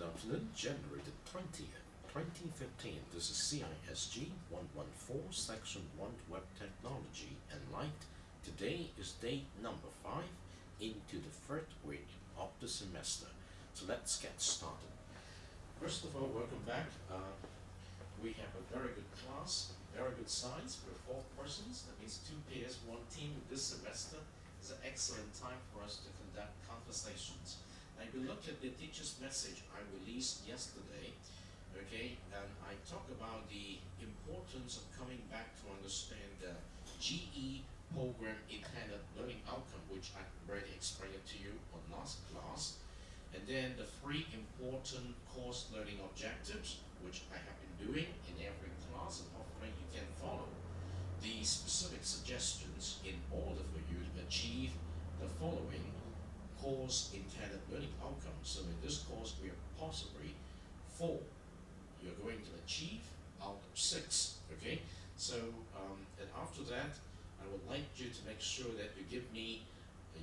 Afternoon, January the 20th, 2015. This is CISG 114, Section 1 Web Technology and Light. Today is day number 5 into the third week of the semester. So let's get started. First of all, welcome back. Uh, we have a very good class, very good science. We're four persons, that means two pairs, one team this semester. is an excellent time for us to conduct conversations. Now, if you look at the teacher's message I released yesterday, okay, and I talk about the importance of coming back to understand the GE program intended learning outcome, which I already explained to you on last class, and then the three important course learning objectives, which I have been doing in every class, and hopefully you can follow. The specific suggestions in order for you to achieve the following course intended learning outcomes. So in this course, we have possibly four you're going to achieve out of six. Okay. So um, and after that, I would like you to make sure that you give me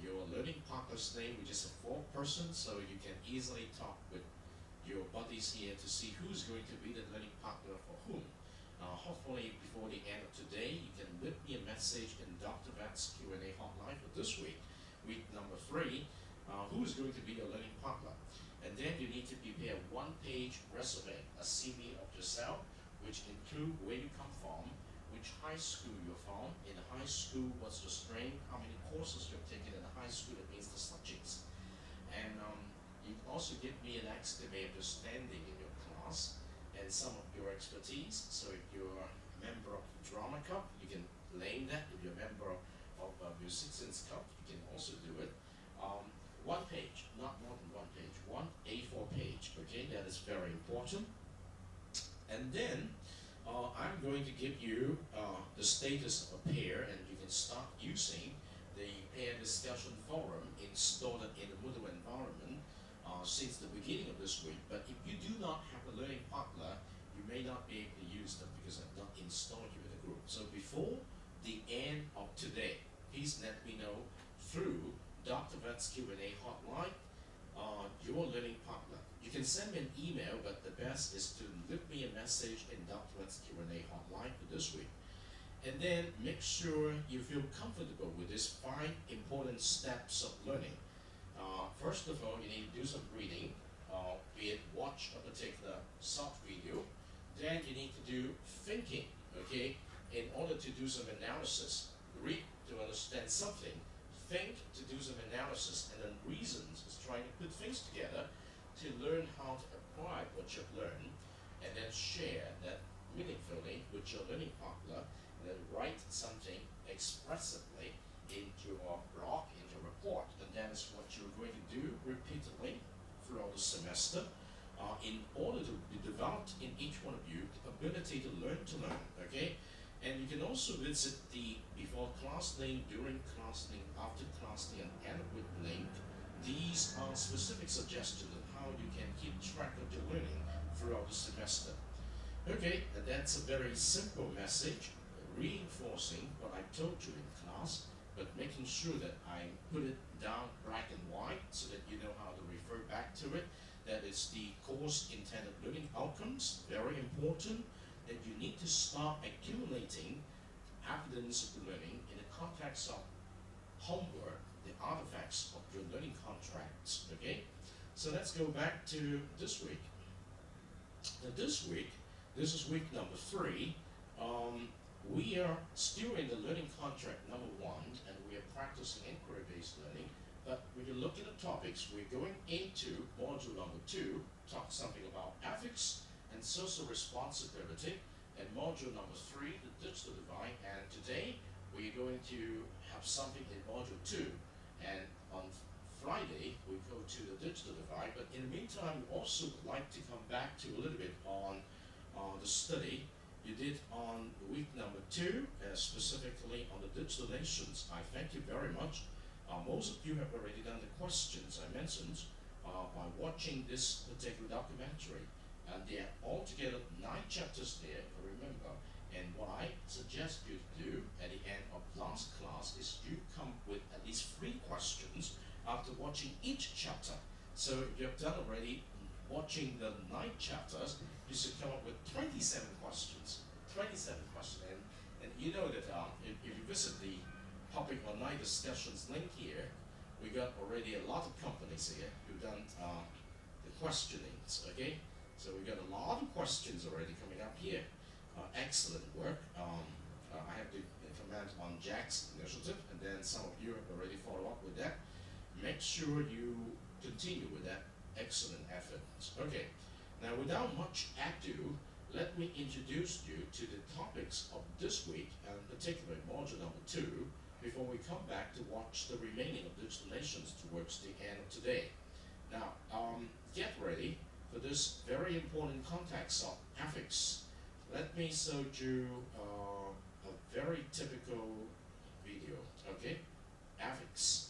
your learning partner's name, which is a four person, so you can easily talk with your buddies here to see who's going to be the learning partner for whom. Uh, hopefully before the end of today, you can leave me a message in Dr. Vat's Q&A hotline for this week, week number three, uh, who is going to be your learning partner. And then you need to prepare one page resume, a CV of yourself, which include where you come from, which high school you're from, in high school, what's your strength, how many courses you've taken in the high school, means the subjects. And um, you also give me an estimate of your standing in your class and some of your expertise. So if you're a member of the Drama Cup, you can name that. If you're a member of, uh, Musicians Cup, you can also do it. Um, one page, not more than one page, one A4 page, okay, that is very important. And then uh, I'm going to give you uh, the status of a pair and you can start using the pair discussion forum installed in the Moodle environment uh, since the beginning of this week. But if you do not have a learning partner, you may not be able to use them because I've not installed you in the group. So before the end of today, please let me know through Dr. Vat's Q&A hotline, uh, your learning partner. You can send me an email, but the best is to leave me a message in Dr. Vat's Q&A hotline for this week. And then make sure you feel comfortable with these five important steps of learning. Uh, first of all, you need to do some reading, uh, be it watch a particular soft video. Then you need to do thinking, okay, in order to do some analysis. Read to understand something think to do some analysis and then reasons is trying to put things together to learn how to apply what you've learned and then share that meaningfully with your learning partner and then write something expressively into your blog, into a report. And that is what you're going to do repeatedly throughout the semester uh, in order to be developed in each one of you the ability to learn to learn, okay? And you can also visit the before class link, during class link, after class link, and with link. These are specific suggestions on how you can keep track of your learning throughout the semester. Okay, that's a very simple message, reinforcing what I told you in class, but making sure that I put it down black and white so that you know how to refer back to it. That is the course intended learning outcomes, very important that you need to start accumulating evidence of learning in the context of homework, the artifacts of your learning contracts, okay? So let's go back to this week. Now this week, this is week number three, um, we are still in the learning contract number one, and we are practicing inquiry-based learning, but when you look at the topics, we're going into module number two, talk something about ethics, and social responsibility. And module number three, the digital divide. And today we're going to have something in module two. And on Friday we go to the digital divide. But in the meantime, we also would like to come back to a little bit on uh, the study you did on week number two, uh, specifically on the digital nations. I thank you very much. Uh, most of you have already done the questions I mentioned uh, by watching this particular documentary. And there are altogether nine chapters there, remember. And what I suggest you do at the end of last class is you come with at least three questions after watching each chapter. So if you have done already watching the nine chapters, you should come up with 27 questions. 27 questions. And, and you know that um, if, if you visit the Public Online Discussions link here, we got already a lot of companies here who've done uh, the questionings, okay? So we've got a lot of questions already coming up here. Uh, excellent work. Um, uh, I have to comment on Jack's initiative, and then some of you have already followed up with that. Make sure you continue with that excellent effort. Okay, now without much ado, let me introduce you to the topics of this week, and particularly module number two, before we come back to watch the remaining of the explanations towards the end of today. Now, um, get ready for this very important context of ethics. Let me show you uh, a very typical video, okay? Ethics.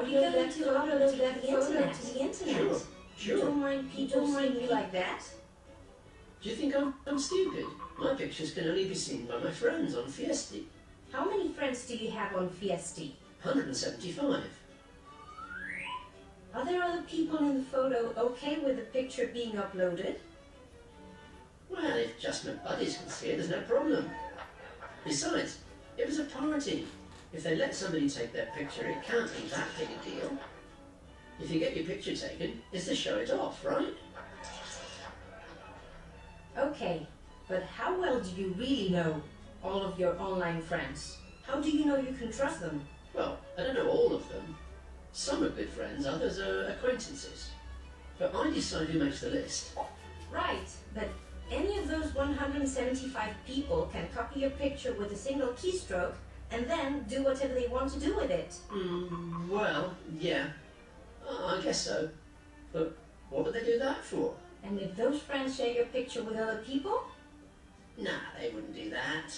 Going to upload you going to upload that to the internet? To the internet? Sure, sure. You don't mind people don't mind seeing you like that? Do you think I'm, I'm stupid? My pictures can only be seen by my friends on Fiesti. How many friends do you have on Fiesti? 175. Are there other people in the photo okay with the picture being uploaded? Well, if just my buddies can see it, there's no problem. Besides, it was a party. If they let somebody take their picture, it can't be that big a deal. If you get your picture taken, it's to show it off, right? Okay, but how well do you really know all of your online friends? How do you know you can trust them? Well, I don't know all of them. Some are good friends, others are acquaintances. But I decide who makes the list. Right, but any of those 175 people can copy your picture with a single keystroke and then do whatever they want to do with it. Mm, well, yeah. Uh, I guess so. But what would they do that for? And if those friends share your picture with other people, Nah, they wouldn't do that.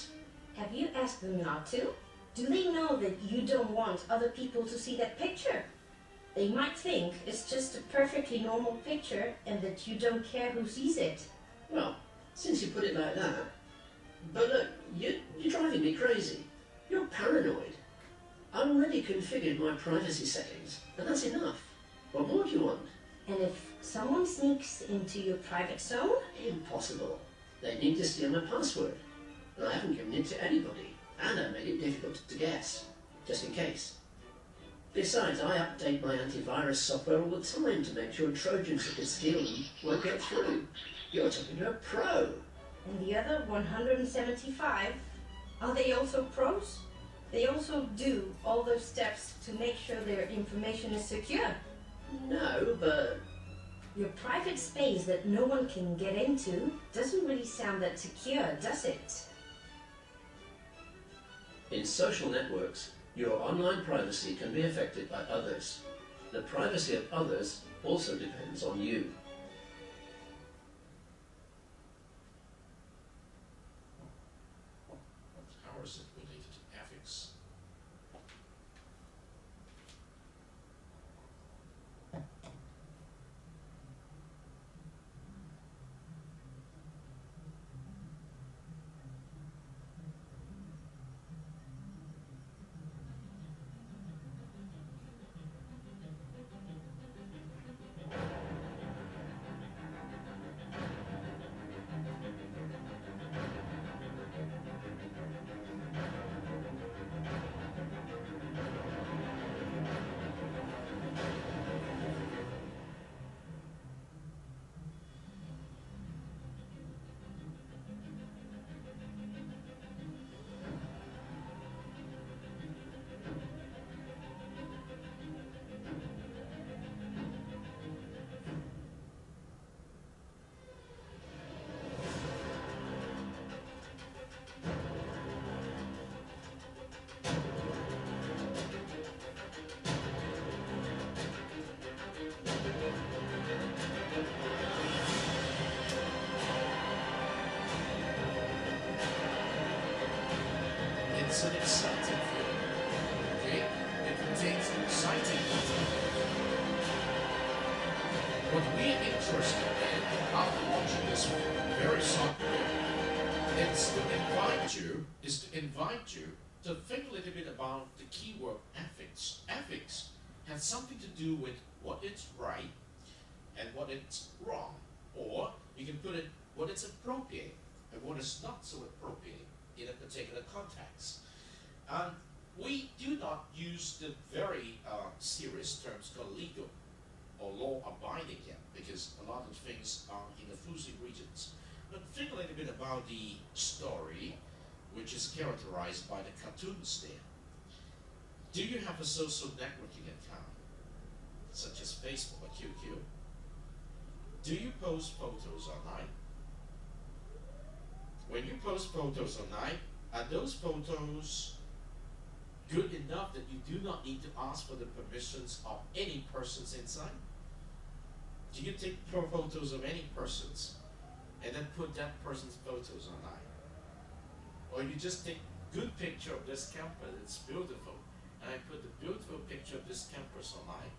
have you asked them not to? Do they know that you don't want other people to see that picture? They might think it's just a perfectly normal picture and that you don't care who sees it. Well, since you put it like that. But look, you, you're driving me crazy. You're paranoid. I already configured my privacy settings, and that's enough. What more do you want? And if someone sneaks into your private zone, Impossible. They need to steal my password. And I haven't given it to anybody. And I made it difficult to guess, just in case. Besides, I update my antivirus software all the time to make sure Trojans who can steal them won't get through. You're talking to a pro. and the other 175, are they also pros? They also do all those steps to make sure their information is secure. No, but Your private space that no one can get into doesn't really sound that secure, does it? in social networks, Your online privacy can be affected by others. The privacy of others also depends on you. It's an exciting film. Okay? It contains exciting content. What we're interested in after watching this very short film is to invite you is to invite you to think a little bit about the keyword ethics. Ethics has something to do with what is right and what is wrong. Or you can put it what is appropriate and what is not so appropriate in a particular context. Um, we do not use the very uh, serious terms called legal or law abiding yet because a lot of things are in the fuzzy regions. But think a little bit about the story which is characterized by the cartoons there. Do you have a social networking account, such as Facebook or QQ? Do you post photos online? When you post photos online, are those photos good enough that you do not need to ask for the permissions of any persons inside? Do you take photos of any persons and then put that person's photos online? Or you just take good picture of this campus, it's beautiful, and I put the beautiful picture of this campus online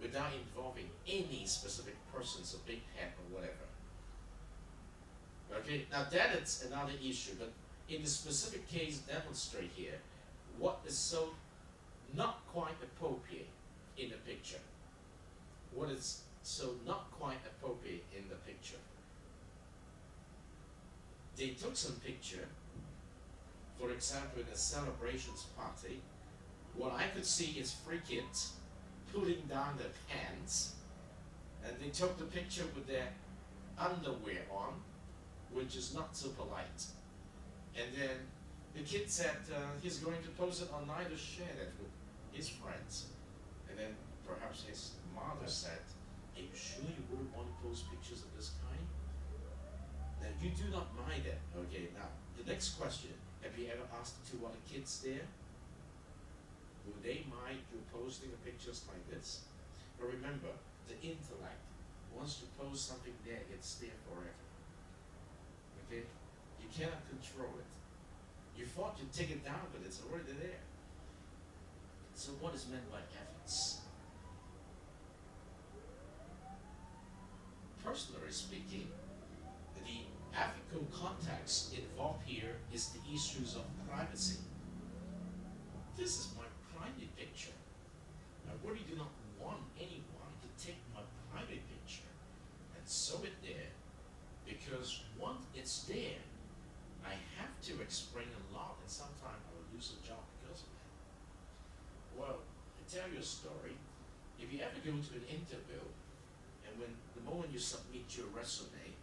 without involving any specific persons, a big head or whatever. Okay, now that is another issue, but in the specific case demonstrate here, what is so not quite appropriate in the picture? What is so not quite appropriate in the picture? They took some picture, for example, in a celebrations party. What I could see is three kids pulling down their pants, and they took the picture with their underwear on, which is not so polite. And then the kid said uh, he's going to post it online to share it with his friends. And then perhaps his mother said, Are you sure you wouldn't want to post pictures of this kind? Now you do not mind it. Okay, now the next question. Have you ever asked two other kids there? Would they mind you posting the pictures like this? But remember, the intellect, wants to post something there, it's there forever. Okay? You cannot control it. You thought you'd take it down, but it's already there. So what is meant by ethics? Personally speaking, the ethical context involved here is the issues of privacy. This is my private picture. I really do not want anyone to take my private picture and sew it there because once it's there, I have to explain a lot and sometimes I will lose a job because of that. Well, to tell you a story, go to an interview and when the moment you submit your resume,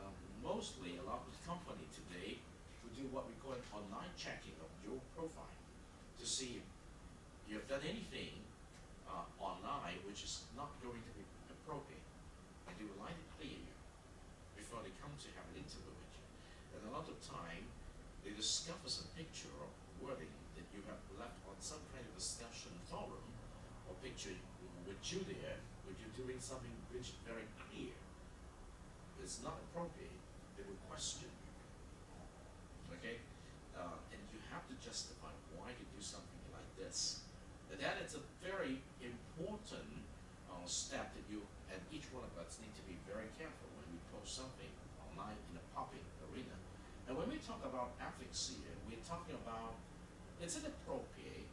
um, mostly a lot of company today will do what we call an online checking of your profile to see if you have done anything uh, online which is not going to be appropriate, and they would like to clear you before they come to have an interview with you. And a lot of time, they discover some picture or wording that you have left on some kind of discussion forum or picture with you there, with you doing something which is very clear, it's not appropriate, they will question you. Okay? Uh, and you have to justify why you do something like this. And that is a very important uh, step that you and each one of us need to be very careful when we post something online in a public arena. And when we talk about ethics here, we're talking about is it appropriate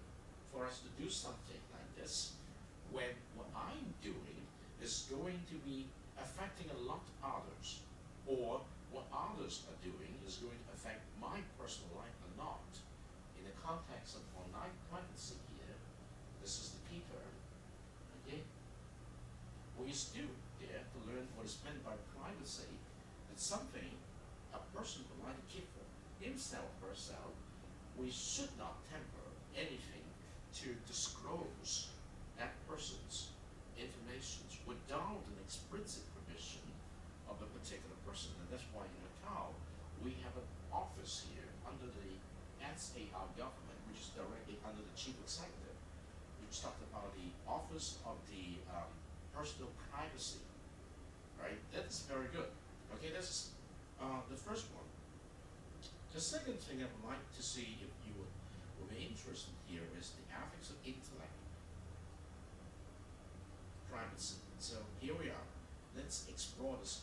for us to do something like this when is going to be affecting a lot others, or what others are doing is going to affect my personal life or not? In the context of online privacy here, this is the key term. Okay? We still there to learn what is meant by privacy. It's something a person would like to keep for himself or herself. We should not temper anything to disclose that person's information without an explicit permission of a particular person. And that's why in Macau we have an office here under the SAR government, which is chief executive, which talked about the Office of the um, Personal Privacy. Right? That's very good. Okay, that's uh, the first one. The second thing I would like to see if you would, would be interested here is the ethics of intellect. Privacy. So here we are. Let's explore this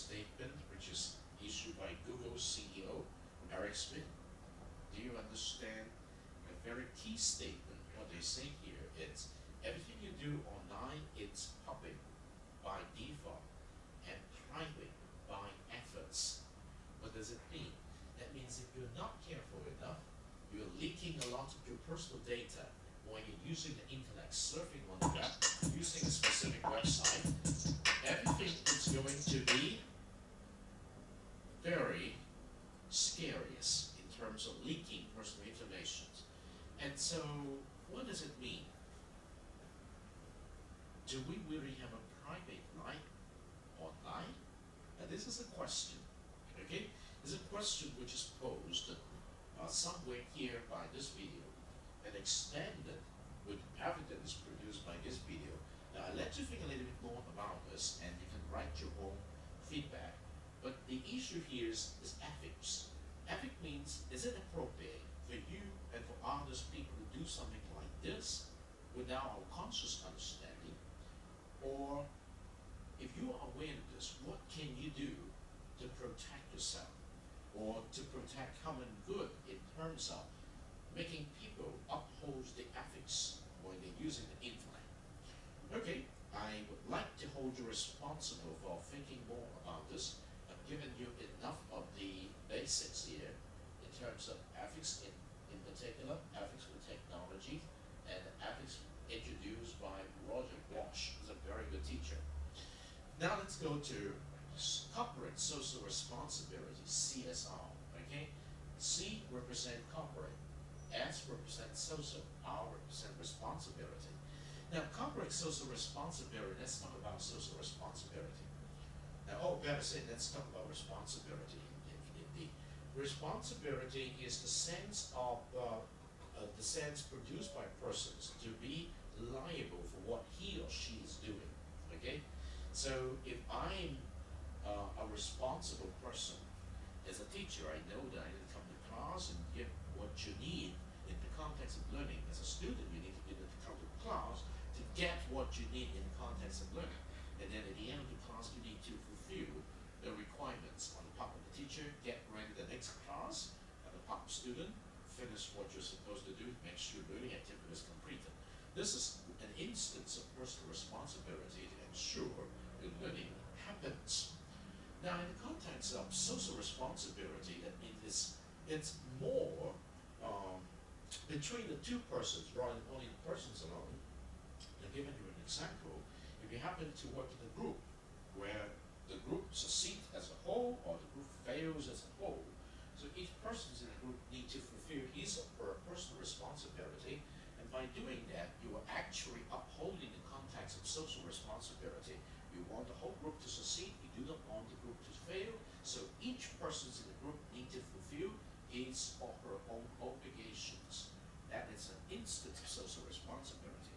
statement, which is issued by Google CEO Eric Schmidt. Do you understand a very key statement? What they say here is everything you do online is public by default and private by efforts. What does it mean? That means if you're not careful enough, you're leaking a lot of your personal data when you're using the internet, surfing on the web, using a specific website, issue here is, is ethics. Ethic means, is it appropriate for you and for others people to do something like this without our conscious understanding? Or if you are aware of this, what can you do to protect yourself or to protect common good in terms of making people uphold the ethics when they're using the internet? Okay, I would like to hold you responsible for thinking more about this. I've given you enough of the basics here in terms of ethics in, in particular, ethics with technology, and ethics introduced by Roger Walsh, who's a very good teacher. Now let's go to corporate social responsibility, CSR, okay? C represent corporate, S represent social, R represent responsibility. Now corporate social responsibility, let's talk about social responsibility. Now, oh, better say, let's talk about responsibility. Responsibility is the sense of uh, uh, the sense produced by persons to be liable for what he or she is doing. Okay? So if I'm uh, a responsible person, as a teacher, I know that I need to come to class and get what you need in the context of learning. As a student, you need to be able to come to class to get what you need in the context of learning. And then at the end of the class, you need to fulfill the requirements on the part of the teacher, get ready the next class, and the part of the student, finish what you're supposed to do, make sure learning activity is completed. This is an instance of personal responsibility to ensure that learning happens. Now, in the context of social responsibility, that means it's, it's more um, between the two persons rather than only the persons alone. I've given you an example. If you happen to work in a group where the group succeeds as a whole or the group fails as a whole, so each person in the group need to fulfill his or her personal responsibility by doing that, you are actually upholding the context of social responsibility. You want the whole group to succeed, you do not want the group to fail, so each person in the group need to fulfill his or her own obligations. That is an instant of social responsibility.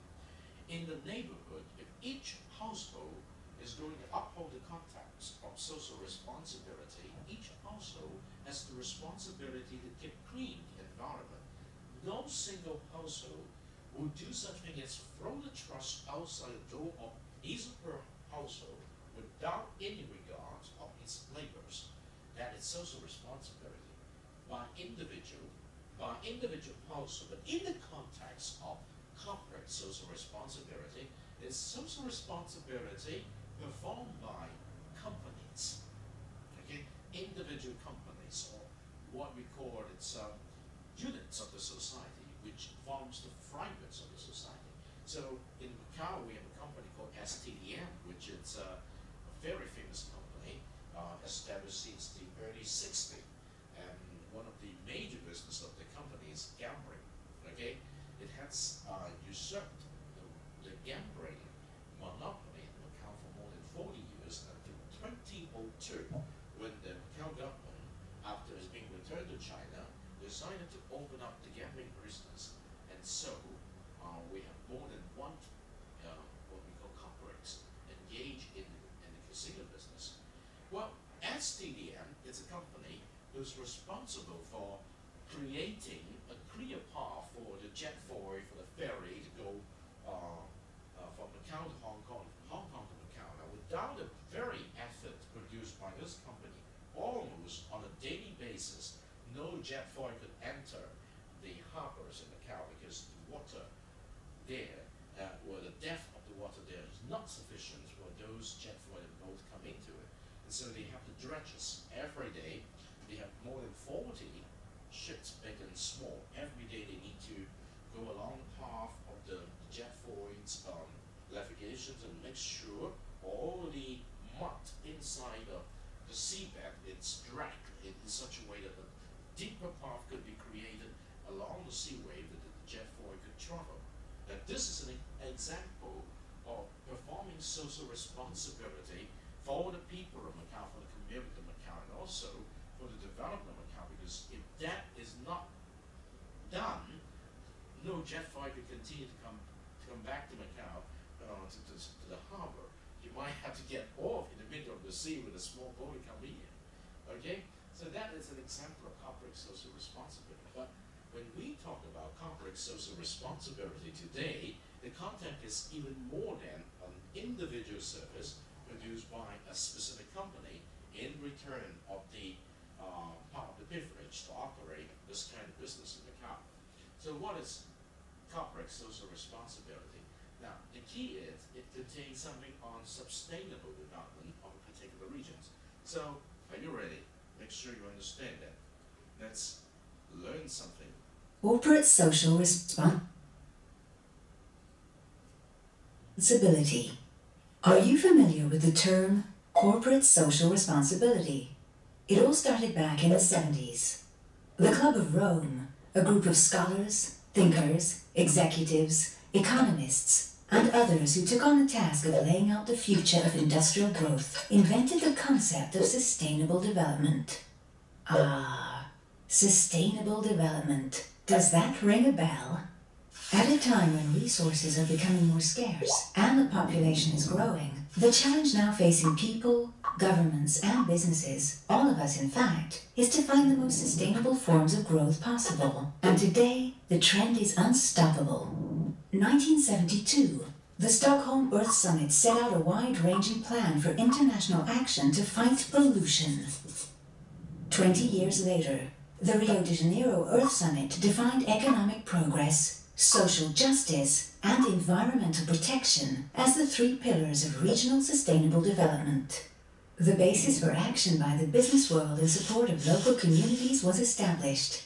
In the neighborhood, if each household is going to uphold the context of social responsibility, each household has the responsibility to keep clean the environment. No single household will do such thing as throw the trash outside the door of his or her household without any regard of its neighbors. That is social responsibility by individual, by individual household, but in the context of corporate social responsibility, is social responsibility performed by individual companies, or what we call it's um, units of the society, which forms the fragments of the society. So in Macau, we have a company called STDM, which is a very famous company, uh, established since the early 60s. And one of the major business of the company is gambling. Okay, it has uh, usurped the, the gambling monopoly in Macau for more than 40 years until 2002, when the Macau government, after it's being returned to China, decided to open up the gambling business so uh, we have more than one uh, what we call corporates engaged in, in the casino business. Well, STDM is a company who's responsible for creating a clear path for the jet ferry, for the ferry to go uh, uh, from Macau to Hong Kong, Hong Kong to Macau. Now, without the very effort produced by this company, almost on a daily basis, no no jet foil could enter the harbors in Macau because the water there, uh, or the depth of the water there is not sufficient those jet foil boats come into it. And so they have the dredges every day. They have more than 40 ships, big and small. Every day they need to go along the path of the jet foils um, navigations and make sure all the mud inside of the seabed is dragged in, in such a way that a deeper path could be created along the seaway that the jet foil could travel. Now this is an e- performing social responsibility for the people of Macau, for the community of Macau, and also for the development of Macau, because if that is not done, no jet fighter could continue to come to come back to Macau uh, to, to, to the harbor. You might have to get off in the middle of the sea with a small boat coming in. Okay, so that is an example of corporate social responsibility. But when we talk about corporate social responsibility today, the context is even more than an individual service produced by a specific company in return of the uh, part of the privilege to operate this kind of business in Macau. So what is corporate social responsibility? Now, the key is it contains something on sustainable development of particular regions. So, are you ready? Make sure you understand that. Let's learn something. Corporate social responsibility. Are you familiar with the term corporate social responsibility? It all started back in the 70s. The Club of Rome, a group of scholars, thinkers, executives, economists, and others who took on the task of laying out the future of industrial growth, invented the concept of sustainable development. Ah, sustainable development. Does that ring a bell? At a time when resources are becoming more scarce and the population is growing, the challenge now facing people, governments, and businesses, all of us in fact, is to find the most sustainable forms of growth possible. And today, the trend is unstoppable. 1972, the Stockholm Earth Summit set out a wide ranging plan for international action to fight pollution. 20 years later, the Rio de Janeiro Earth Summit defined economic progress, social justice, and environmental protection as the three pillars of regional sustainable development. The basis for action by the business world in support of local communities was established.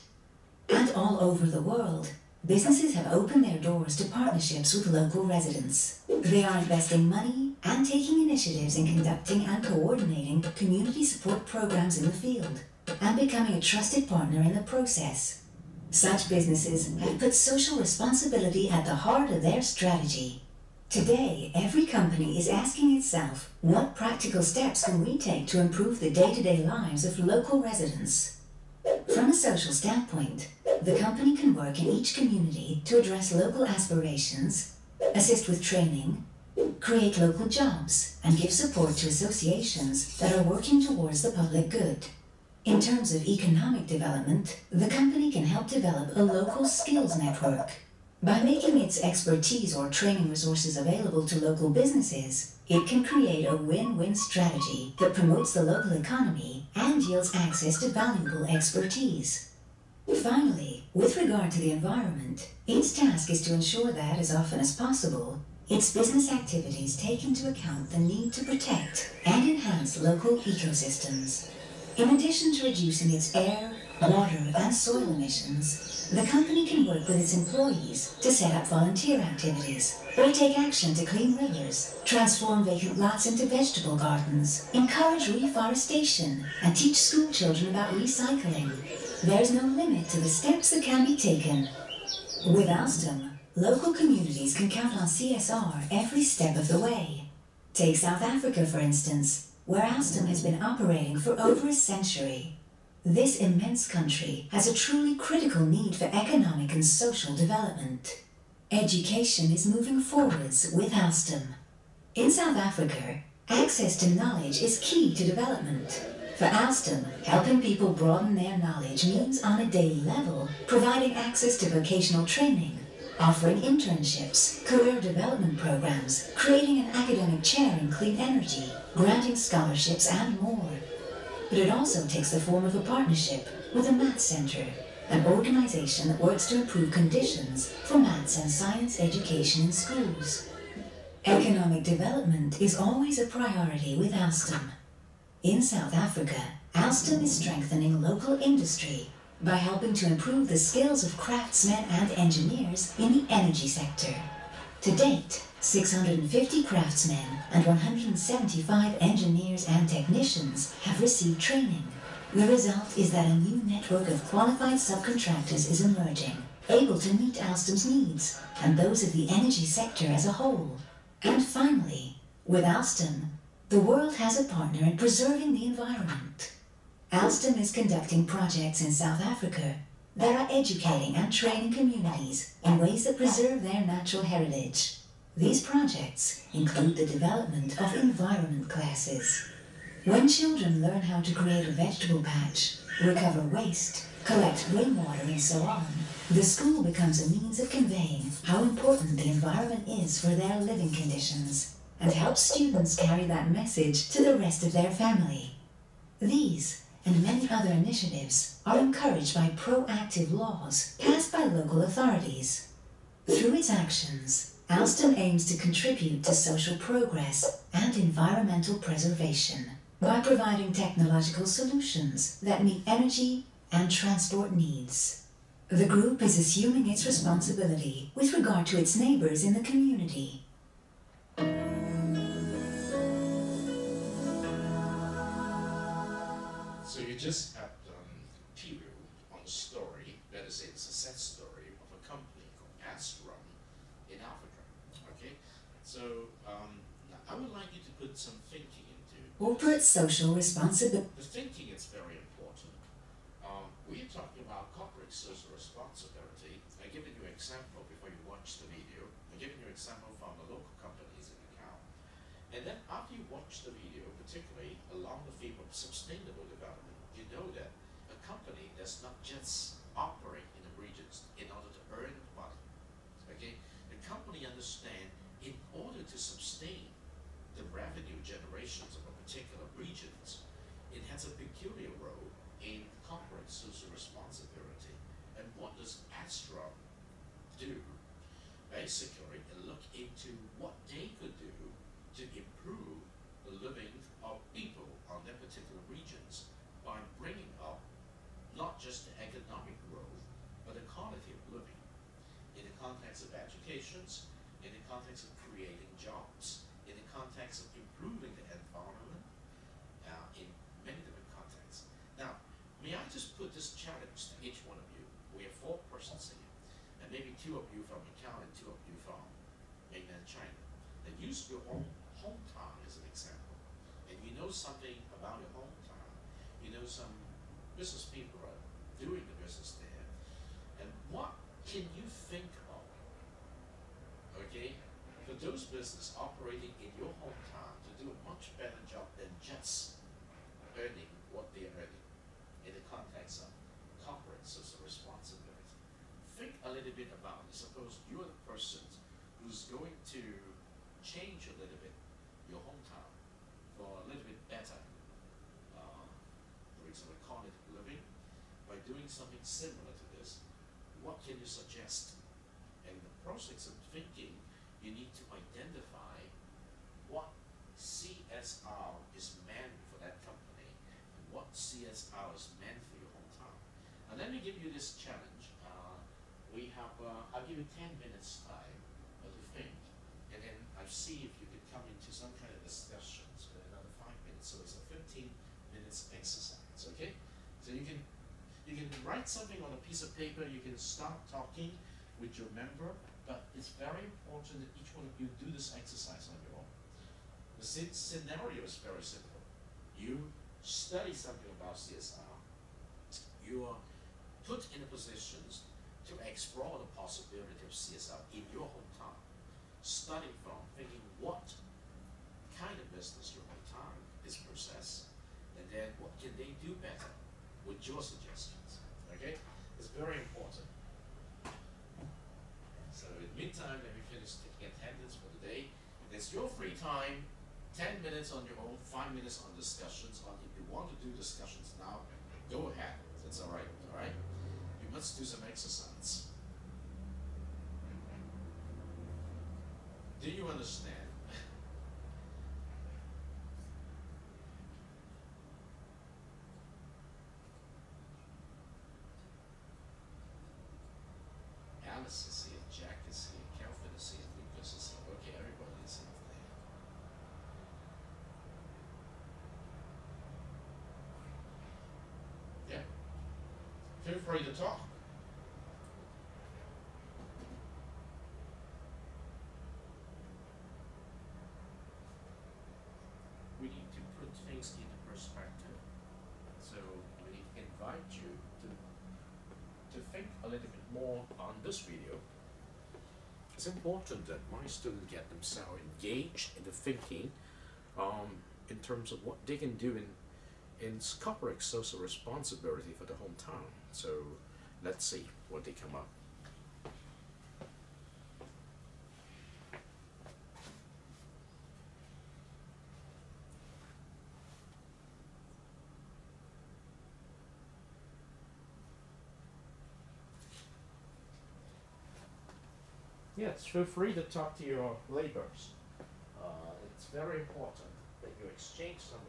And all over the world, businesses have opened their doors to partnerships with local residents. They are investing money and taking initiatives in conducting and coordinating community support programs in the field and becoming a trusted partner in the process. Such businesses have put social responsibility at the heart of their strategy. Today, every company is asking itself, what practical steps can we take to improve the day-to-day lives of local residents? From a social standpoint, the company can work in each community to address local aspirations, assist with training, create local jobs, and give support to associations that are working towards the public good. In terms of economic development, the company can help develop a local skills network. By making its expertise or training resources available to local businesses, it can create a win-win strategy that promotes the local economy and yields access to valuable expertise. Finally, with regard to the environment, its task is to ensure that, as often as possible, its business activities take into account the need to protect and enhance local ecosystems. In addition to reducing its air, water, and soil emissions, the company can work with its employees to set up volunteer activities or take action to clean rivers, transform vacant lots into vegetable gardens, encourage reforestation, and teach school children about recycling. There's no limit to the steps that can be taken. With Alstom, local communities can count on CSR every step of the way. Take South Africa, for instance, where Alstom has been operating for over a century. This immense country has a truly critical need for economic and social development. Education is moving forwards with Alstom. In South Africa, access to knowledge is key to development. For Alstom, helping people broaden their knowledge means on a daily level providing access to vocational training, offering internships, career development programs, creating an academic chair in clean energy, granting scholarships, and more. but it also takes the form of a partnership with a Math Center, an organization that works to improve conditions for maths and science education in schools. Economic development is always a priority with Alstom. In South Africa, Alstom is strengthening local industry by helping to improve the skills of craftsmen and engineers in the energy sector. To date, 650 craftsmen and 175 engineers and technicians have received training. The result is that a new network of qualified subcontractors is emerging, able to meet Alstom's needs and those of the energy sector as a whole. And finally, with Alstom, the world has a partner in preserving the environment. Alstom is conducting projects in South Africa that are educating and training communities in ways that preserve their natural heritage. These projects include the development of environment classes. When children learn how to create a vegetable patch, recover waste, collect rainwater and so on, the school becomes a means of conveying how important the environment is for their living conditions and helps students carry that message to the rest of their family. These and many other initiatives are encouraged by proactive laws passed by local authorities. Through its actions, Alstom aims to contribute to social progress and environmental preservation by providing technological solutions that meet energy and transport needs. The group is assuming its responsibility with regard to its neighbors in the community. So you just have um, preview on the story, that is a success story of a company called Astron in Africa. Okay, so um, I would like you to put some thinking into Corporate social responsibility. the thinking is very important. Um, we're talking about corporate social responsibility. I give you an example before you watch the video. I give you an example from the local companies in account. And then after you watch the video, particularly along the theme of sustainable development, you know that a company does not just operate in the regions in order to earn money. Okay? The company understand in order to sustain the revenue generations of a particular regions, it has a peculiar role in corporate social responsibility. And what does Astra do? Basically, it look into what they could do to improve the living of people on their particular regions by bringing up not just the economic growth, but the quality of living in the context of educations, in the context of creating jobs, in the context of improving the environment, uh, in many different contexts. Now, may I just put this challenge to each one of you? We have four persons here, and maybe two of you from Macau and two of you from mainland China. And use your own hometown as an example. And you know something about your hometown. You know some business people are doing the business there. And what can you think of okay, for those business operating in your hometown to do a much better job than just earning what they're earning in the context of corporate social responsibility. Think a little bit about it. Suppose you're the person who's going to change a little bit your hometown for a little bit better, uh, for example, quality of living, by doing something similar to this, what can you suggest? And in the process of thinking, you need to identify what CSR is meant for that company and what CSR is meant for your hometown. And let me give you this challenge. Uh, we have, uh, I'll give you 10 minutes time to think, and then I see if you could come into some kind of discussions for another five minutes. So it's a 15 minutes exercise, okay? So you can can write something on a piece of paper, you can start talking with your member, but it's very important that each one of you do this exercise on your own. The sce- scenario is very simple. You study something about CSR, you are put in a position to explore the possibility of CSR in your hometown, starting from thinking what kind of business your hometown is process, and then what can they do better with your suggestions. Okay? It's very important. So in the meantime, let me finish taking attendance for today. It's your free time. ten minutes on your own, five minutes on discussions. On if you want to do discussions now, go ahead. It's all right. All right. You must do some exercise. Do you understand? Alice is here, Jack is here, Kelvin is here, Lucas is here. Okay, everybody is here. Yeah. Feel free to talk. We need to put things into perspective. So we need to invite you think a little bit more on this video. It's important that my students get themselves engaged in the thinking um, in terms of what they can do in in corporate social responsibility for the hometown. So let's see what they come up. Yes, feel free to talk to your neighbors. Uh, it's very important that you exchange some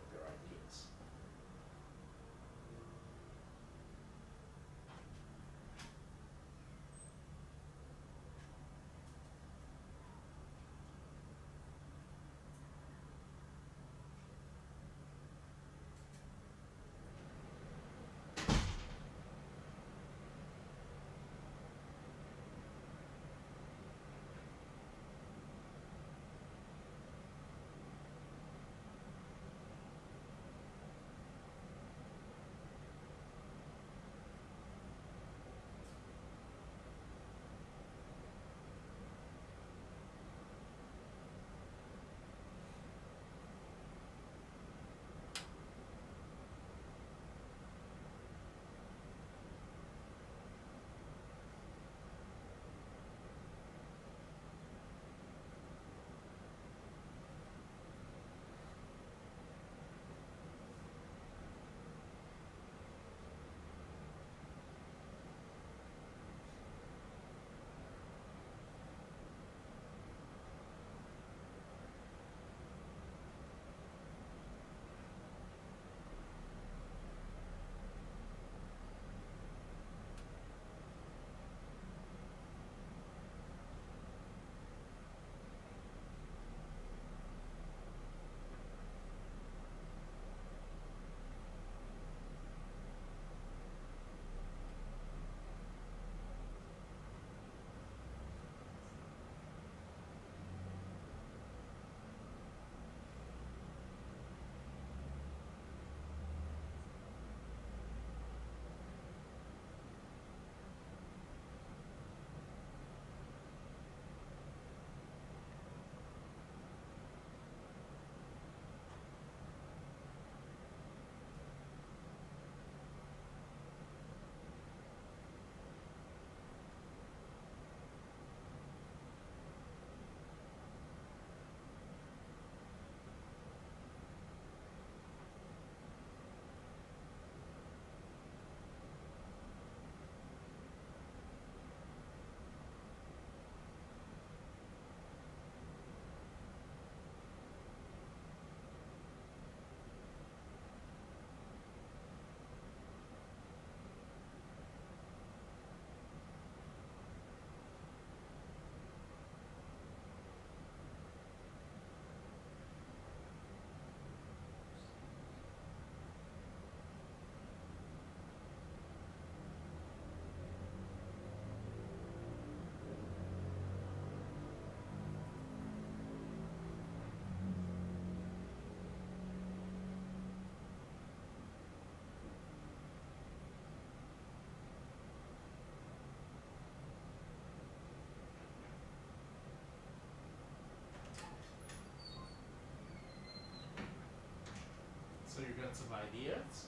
So you got some ideas?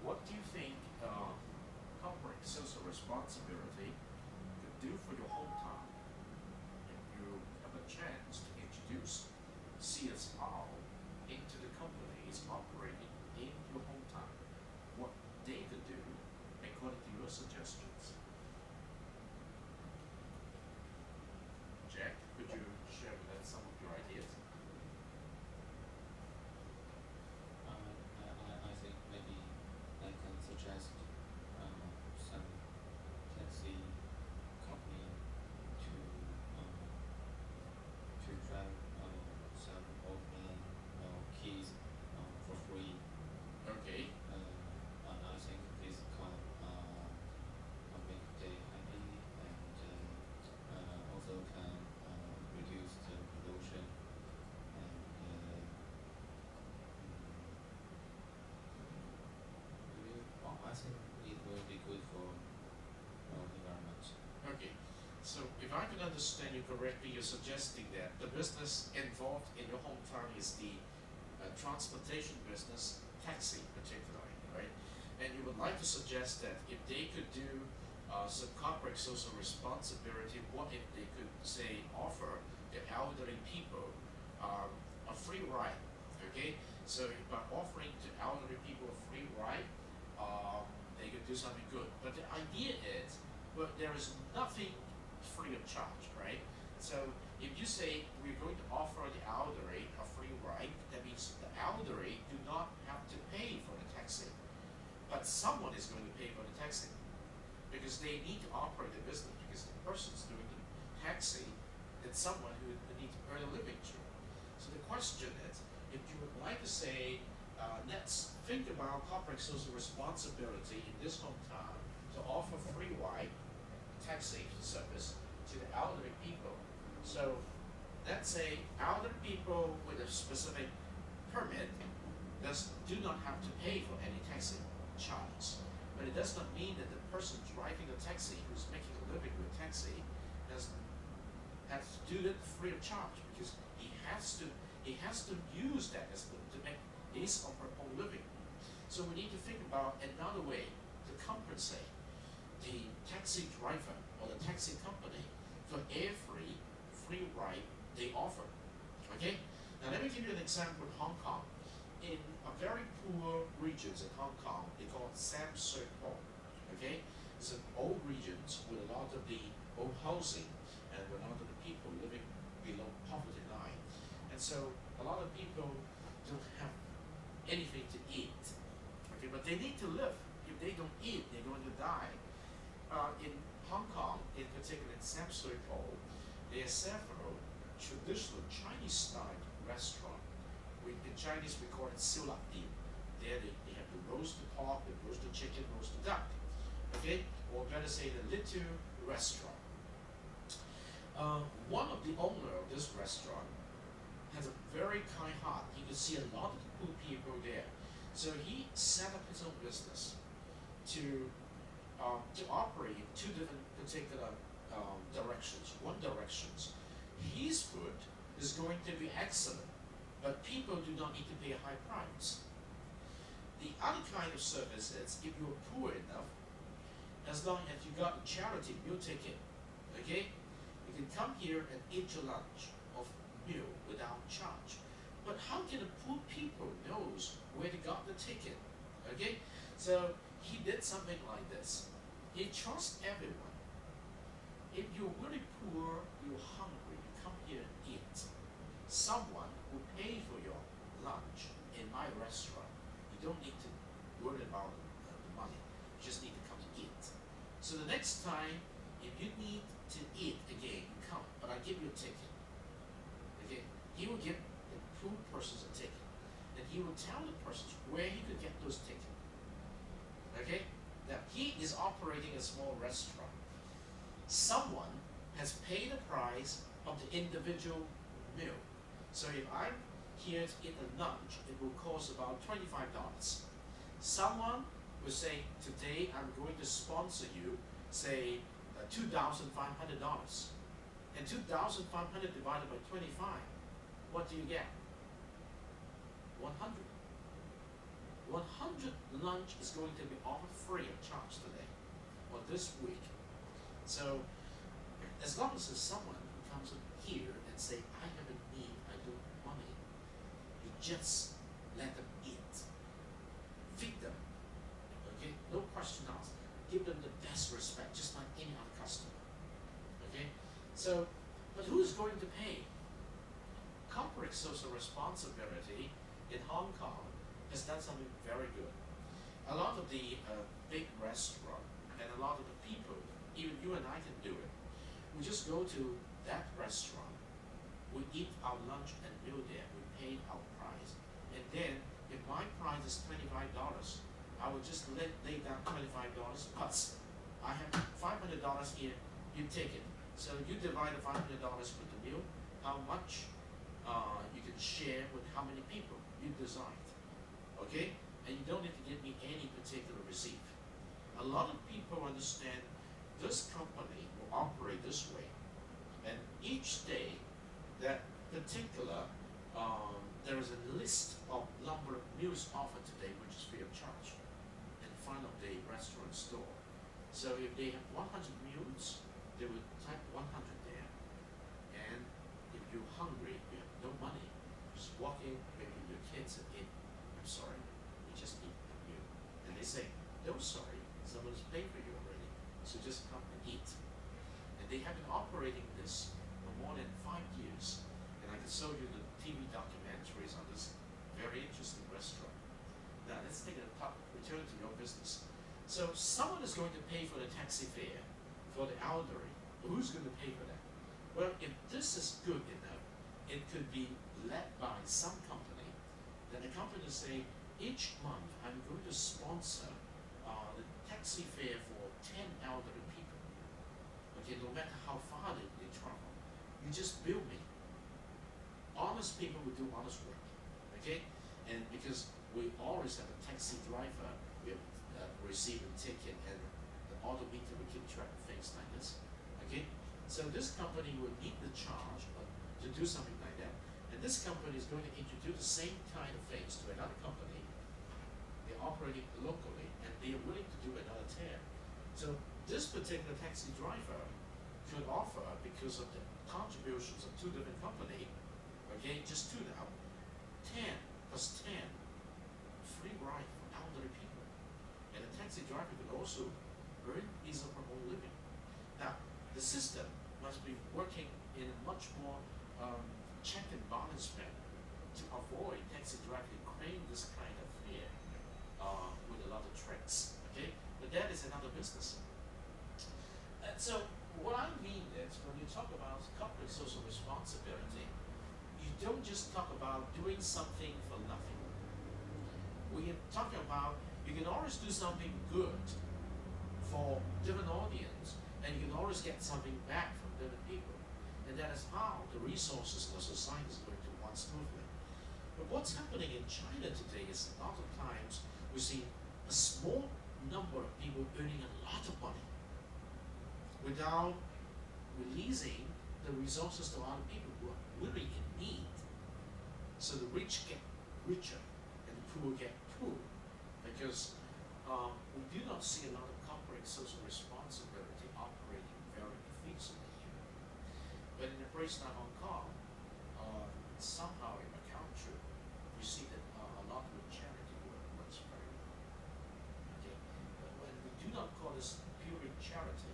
What do you think uh, corporate social responsibility could do for your hometown if you have a chance to introduce CISG understand you correctly, you're suggesting that the business involved in your hometown is the uh, transportation business, taxi particularly, right? And you would like to suggest that if they could do uh, some corporate social responsibility, what if they could say offer the elderly people um, a free ride, okay? So by offering to elderly people a free ride, um, they could do something good. But the idea is, well, there is nothing free of charge, right? So if you say we're going to offer the elderly a free ride, that means the elderly do not have to pay for the taxi, but someone is going to pay for the taxi because they need to operate the business because the person's doing the taxi it's someone who, needs to earn a living through. So the question is, if you would like to say, uh, let's think about corporate social responsibility in this hometown to offer free ride taxi service to the elderly people. So let's say elderly people with a specific permit does do not have to pay for any taxi charges. But it does not mean that the person driving the taxi who's making a living with taxi has has to do that free of charge because he has to he has to use that as to make his or her own living. So we need to think about another way to compensate the taxi driver or the taxi company for every free free ride they offer. Okay? Now let me give you an example in Hong Kong. In a very poor regions in Hong Kong, they call it Sam Sui Po. Okay? It's an old regions with a lot of the old housing and with a lot of the people living below poverty line. And so a lot of people don't have anything to eat. Okay, but they need to live. If they don't eat, they're going to die. Uh, in Hong Kong, in particular in Sam Sui Po, there are several traditional Chinese-style restaurants. We, in Chinese, we call it Siu Lap. There they, they have the roasted pork, the roasted chicken, roasted duck. Okay? Or better say the little restaurant. Uh, one of the owner of this restaurant has a very kind heart. You can see a lot of poor people there. So he set up his own business to um, to operate in two different particular um, directions. One directions, his food is going to be excellent, but people do not need to pay a high price. The other kind of service is if you're poor enough, as long as you got a charity meal ticket, okay, you can come here and eat your lunch of meal without charge. But how can the poor people knows where they got the ticket? Okay? So he did something like this. He trusts everyone. If you're really poor, you're hungry, you come here and eat. Someone will pay for your lunch in my restaurant. You don't need to worry about uh, the money. You just need to come and eat. So the next time, if you need to eat again, you come, but I give you a ticket. Okay? He will give the poor persons a ticket. And he will tell the persons where he could get those tickets. Okay? Now he is operating a small restaurant. Someone has paid the price of the individual meal. So if I'm here to eat a lunch, it will cost about twenty-five dollars. Someone will say, today I'm going to sponsor you, say, uh, two thousand five hundred dollars. And 2,500 divided by twenty-five, what do you get? One hundred. Lunch is going to be offered free of charge today, or this week. So, as long as there's someone who comes here and say, I have a need, I don't want money, you just let them eat. Feed them. Okay? No question asked. Give them the best respect, just like any other customer. Okay? So, but who's going to pay? Corporate social responsibility in Hong Kong has done something very good. A lot of the uh, big restaurant and a lot of the people, even you and I can do it. We just go to that restaurant, we eat our lunch and meal there, we pay our price, and then if my price is twenty-five dollars, I will just lay, lay down twenty-five dollars plus. I have five hundred dollars here, you take it. So you divide the five hundred dollars with the meal, how much uh, you can share with how many people you decide. Okay? And you don't need to give me any particular receipt. A lot of people understand this company will operate this way. And each day, that particular, um, there is a list of number of meals offered today, which is free of charge. And final day restaurant store. So if they have 100 meals, they would type 100 there. And if you're hungry, you have no money, just walk in, maybe your kids. Sorry, we just eat meal. And they say, no, sorry, someone's paid for you already, so just come and eat. And they have been operating this for more than five years. And I can show you the TV documentaries on this very interesting restaurant. Now let's take a top, return to your business. So someone is going to pay for the taxi fare for the elderly. Who's going to pay for that? Well, if this is good enough, it could be led by some company. Then the company say, each month I'm going to sponsor uh, the taxi fare for 10 elderly people. Okay, no matter how far they, they travel, you just bill me. Honest people will do honest work. Okay, and because we always have a taxi driver, we have uh, receive a ticket and the odometer will keep track of things like this. Okay, so this company will need the charge uh, to do something like that, and this company is going to introduce the same kind of things to another company. They're operating locally and they are willing to do another tear. So this particular taxi driver could offer because of the contributions of two different companies. Okay, just two now. Ten plus ten free ride for elderly people. And the taxi driver could also earn his or her own living. Now, the system must be working in a much more um, check and balance manner to avoid taxi driver creating this kind of fear uh, with a lot of tricks. Okay, but that is another business. And so, what I mean is, when you talk about corporate social responsibility, you don't just talk about doing something for nothing. We are talking about you can always do something good for different audience, and you can always get something back from different people. And that is how the resources of society is going to run smoothly. But what's happening in China today is a lot of times we see a small number of people earning a lot of money without releasing the resources to other people who are really in need. So the rich get richer and the poor get poor because um, we do not see a lot of corporate social responsibility operating very efficiently here. But in a place like Hong Kong, uh, somehow in Macau, true, we see that uh, a lot of charity work works very well. Okay, but when we do not call this pure charity,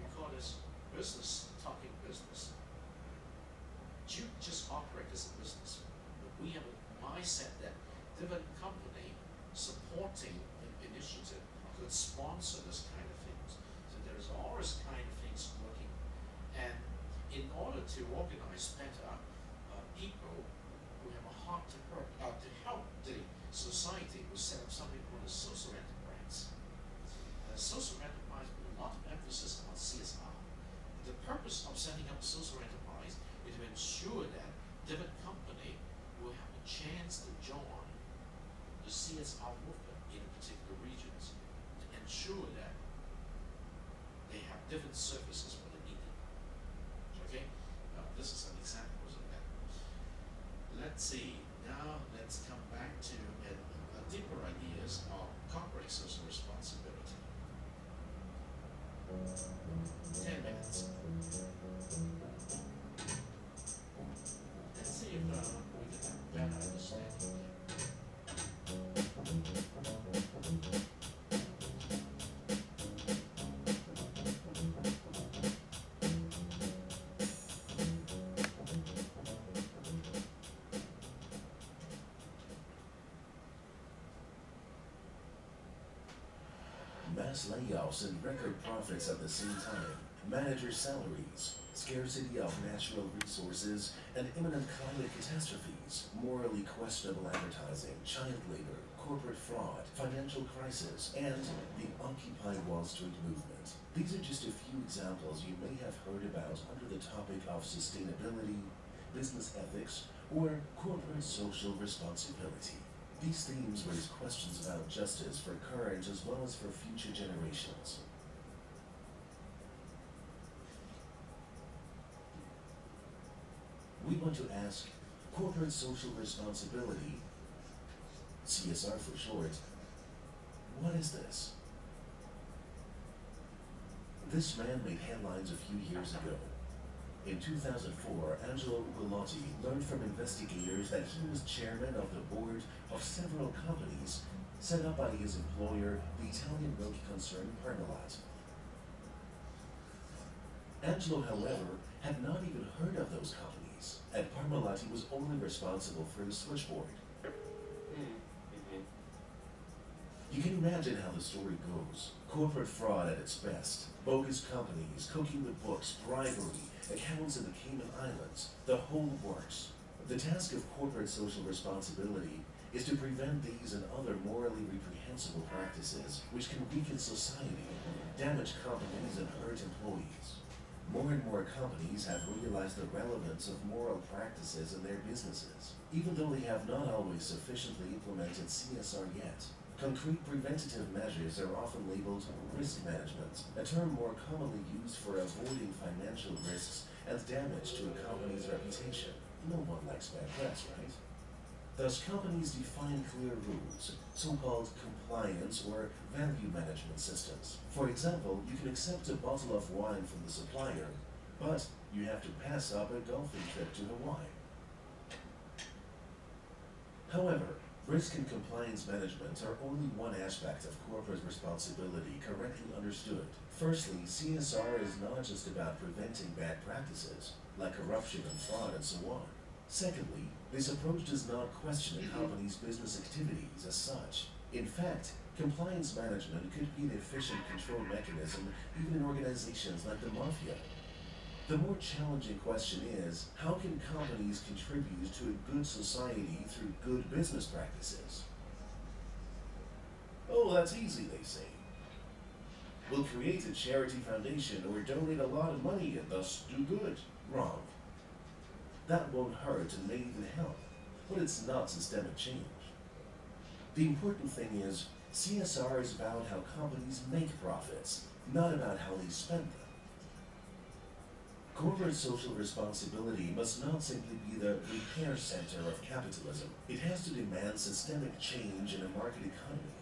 we call this business talking business. You just operate as a business, but we have a mindset that different company supporting an initiative could sponsor this kind of things. So there is always kind of things working, and in order to organize better, uh, people who have a heart to hurt, uh, to help the society, we set up something called a social enterprise. Uh, social enterprise with a lot of emphasis on CSR. The purpose of setting up a social enterprise is to ensure that different company will have a chance to join the CSR movement in particular regions to ensure that they have different services for the needed. Okay, uh, this is an example of that. Let's see. At the same time, manager salaries, scarcity of natural resources, and imminent climate catastrophes, morally questionable advertising, child labor, corporate fraud, financial crisis, and the Occupy Wall Street movement. These are just a few examples you may have heard about under the topic of sustainability, business ethics, or corporate social responsibility. These themes raise questions about justice for current as well as for future generations. Want to ask corporate social responsibility, CSR for short, what is this? This man made headlines a few years ago. In 2004, Angelo Gulotti learned from investigators that he was chairman of the board of several companies set up by his employer, the Italian milk concern Parmalat. Angelo, however, had not even heard of those companies, and Parmalat was only responsible for the switchboard. Hmm, you can imagine how the story goes. Corporate fraud at its best, bogus companies, cooking the books, bribery, accounts in the Cayman Islands, the whole works. The task of corporate social responsibility is to prevent these and other morally reprehensible practices which can weaken society, damage companies, and hurt employees. More and more companies have realized the relevance of moral practices in their businesses, even though they have not always sufficiently implemented CSR yet. Concrete preventative measures are often labeled risk management, a term more commonly used for avoiding financial risks and damage to a company's reputation. No one likes bad press, right? Thus, companies define clear rules, so-called compliance or value management systems. For example, you can accept a bottle of wine from the supplier, but you have to pass up a golfing trip to Hawaii. However, risk and compliance management are only one aspect of corporate responsibility correctly understood. Firstly, CSR is not just about preventing bad practices, like corruption and fraud and so on. Secondly, this approach does not question a company's business activities as such. In fact, compliance management could be an efficient control mechanism even in organizations like the mafia. The more challenging question is, how can companies contribute to a good society through good business practices? Oh, that's easy, they say. We'll create a charity foundation or donate a lot of money and thus do good. Wrong. That won't hurt and may even help, but it's not systemic change. The important thing is, CSR is about how companies make profits, not about how they spend them. Corporate social responsibility must not simply be the repair center of capitalism. It has to demand systemic change in a market economy.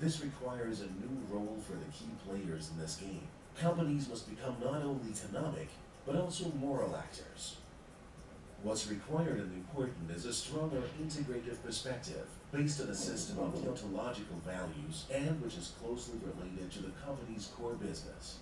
This requires a new role for the key players in this game. Companies must become not only economic, but also moral actors. What's required and important is a stronger integrative perspective based on a system of deontological values and which is closely related to the company's core business.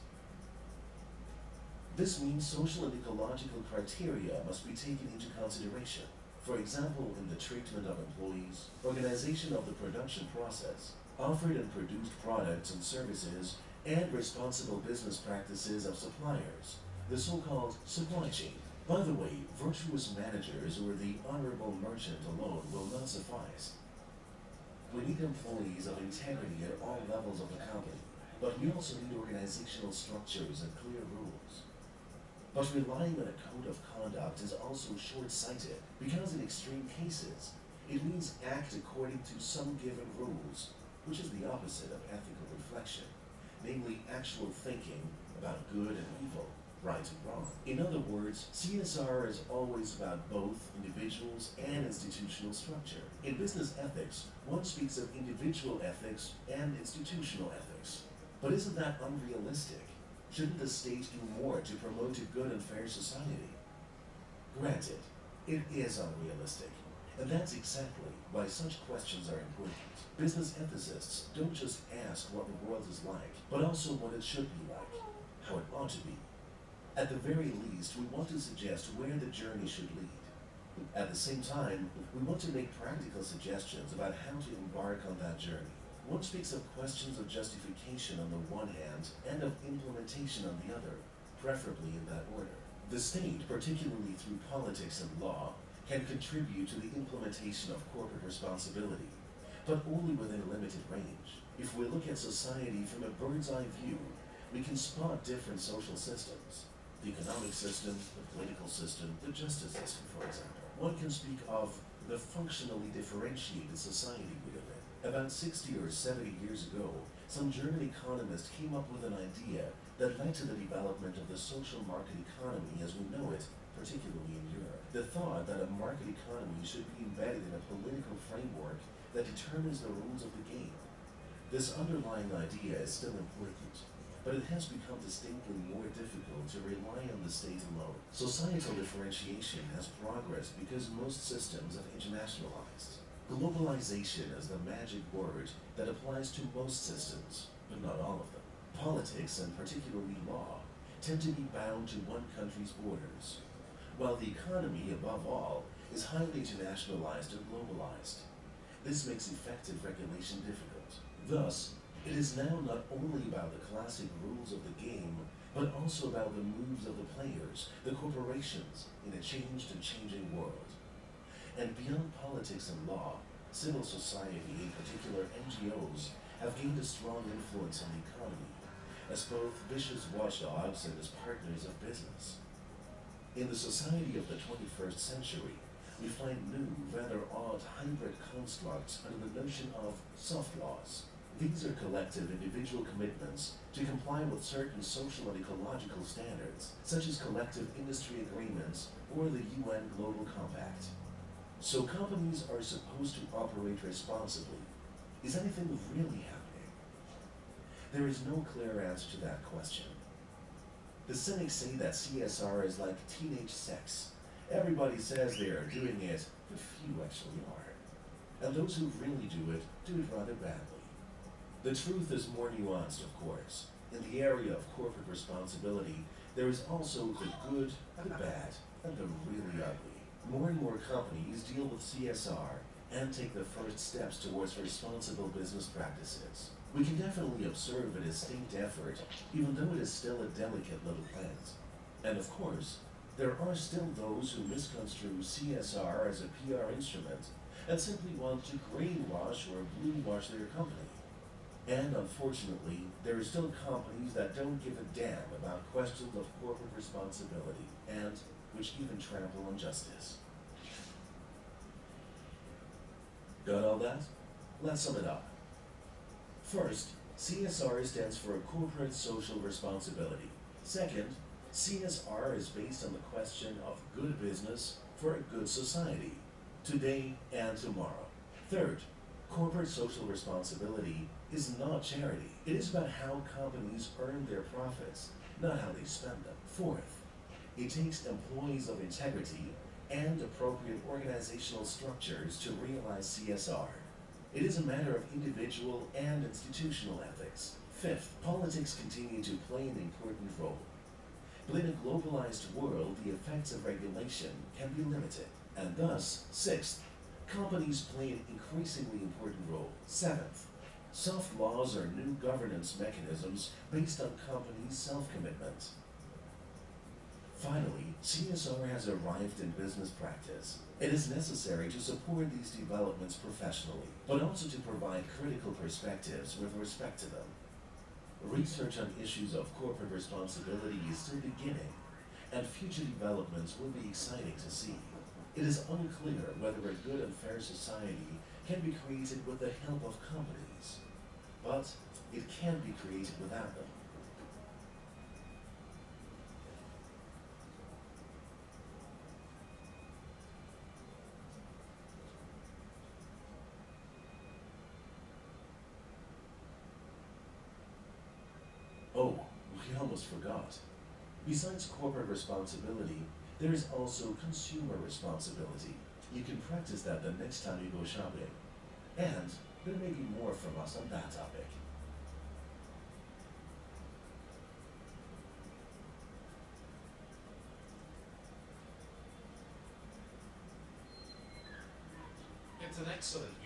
This means social and ecological criteria must be taken into consideration. For example, in the treatment of employees, organization of the production process, offered and produced products and services, and responsible business practices of suppliers, the so-called supply chain. By the way, virtuous managers or the honorable merchant alone will not suffice. We need employees of integrity at all levels of the company, but we also need organizational structures and clear rules. But relying on a code of conduct is also short-sighted, because in extreme cases, it means act according to some given rules, which is the opposite of ethical reflection, namely actual thinking about good and evil right and wrong. In other words, CSR is always about both individuals and institutional structure. In business ethics, one speaks of individual ethics and institutional ethics. But isn't that unrealistic? Shouldn't the state do more to promote a good and fair society? Granted, it is unrealistic, and that's exactly why such questions are important. Business ethicists don't just ask what the world is like, but also what it should be like, how it ought to be. At the very least, we want to suggest where the journey should lead. At the same time, we want to make practical suggestions about how to embark on that journey. One speaks of questions of justification on the one hand and of implementation on the other, preferably in that order. The state, particularly through politics and law, can contribute to the implementation of corporate responsibility, but only within a limited range. If we look at society from a bird's eye view, we can spot different social systems the economic system, the political system, the justice system, for example. One can speak of the functionally differentiated society we live in. About 60 or 70 years ago, some German economist came up with an idea that led to the development of the social market economy as we know it, particularly in Europe. The thought that a market economy should be embedded in a political framework that determines the rules of the game. This underlying idea is still important, but it has become distinctly more difficult to rely on the state alone. Societal differentiation has progressed because most systems have internationalized. Globalization is the magic word that applies to most systems, but not all of them. Politics, and particularly law, tend to be bound to one country's borders, while the economy, above all, is highly internationalized and globalized. This makes effective regulation difficult. Thus, it is now not only about the classic rules of the game, but also about the moves of the players, the corporations, in a changed and changing world. And beyond politics and law, civil society, in particular NGOs, have gained a strong influence on the economy, as both vicious watchdogs and as partners of business. In the society of the 21st century, we find new, rather odd hybrid constructs under the notion of soft laws. These are collective individual commitments to comply with certain social and ecological standards, such as collective industry agreements or the UN Global Compact. So companies are supposed to operate responsibly. Is anything really happening? There is no clear answer to that question. The cynics say that CSR is like teenage sex. Everybody says they are doing it, but few actually are. And those who really do it, do it rather badly. The truth is more nuanced, of course. In the area of corporate responsibility, there is also the good, the bad, and the really ugly. More and more companies deal with CSR and take the first steps towards responsible business practices. We can definitely observe a distinct effort, even though it is still a delicate little plant. And of course, there are still those who misconstrue CSR as a PR instrument and simply want to greenwash or bluewash their company. And unfortunately, there are still companies that don't give a damn about questions of corporate responsibility and which even trample on justice. Got all that? Let's sum it up. First, CSR stands for Corporate Social Responsibility. Second, CSR is based on the question of good business for a good society, today and tomorrow. Third, corporate social responsibility is not charity. It is about how companies earn their profits, not how they spend them. Fourth, it takes employees of integrity and appropriate organizational structures to realize CSR. It is a matter of individual and institutional ethics. Fifth, politics continue to play an important role. But in a globalized world, the effects of regulation can be limited. And thus, sixth, companies play an increasingly important role. Seventh, soft laws are new governance mechanisms based on companies' self-commitment. Finally, CSR has arrived in business practice. It is necessary to support these developments professionally, but also to provide critical perspectives with respect to them. Research on issues of corporate responsibility is still beginning, and future developments will be exciting to see. It is unclear whether a good and fair society can be created with the help of companies, but it can be created without them. Oh, we almost forgot. Besides corporate responsibility, there is also consumer responsibility. You can practice that the next time you go shopping. And there may be more from us on that topic. It's an excellent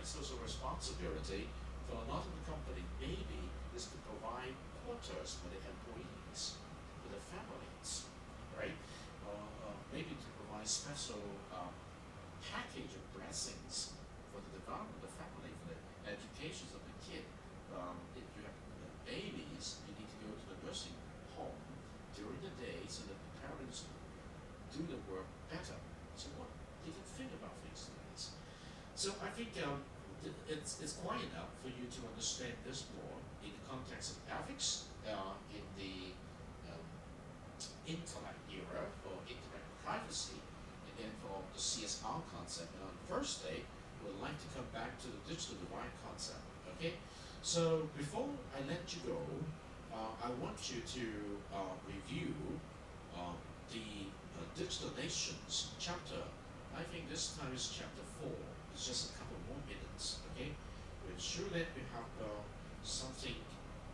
Corporate social responsibility for a lot of the company is to provide quarters for the employees, for the families, right? Uh, uh, maybe to provide special uh, package of blessings for the development of the family, for the education of the kid. Um, if you have uh, babies, you need to go to the nursing home during the day so that the parents do the work better. So what you can think about these things. So I think um, th- it's, it's quite enough for you to understand this more in the context of ethics, uh, in the um, internet era for internet privacy, and then for the CSR concept. And on Thursday, we'd like to come back to the digital divide concept. Okay, so before I let you go, uh, I want you to uh, review uh, the uh, Digital Nations chapter. I think this time is chapter four. It's just a couple more minutes. Okay, to sure that you have uh, something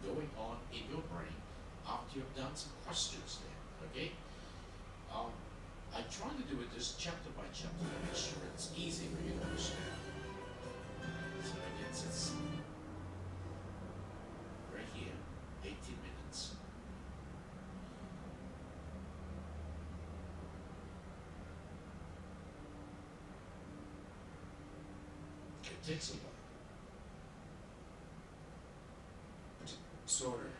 going on in your brain after you've done some questions there. Okay. Um, I try to do it just chapter by chapter to make sure it's easy for you to understand. So again, it's right here, 18 minutes. It takes a while. Sort of.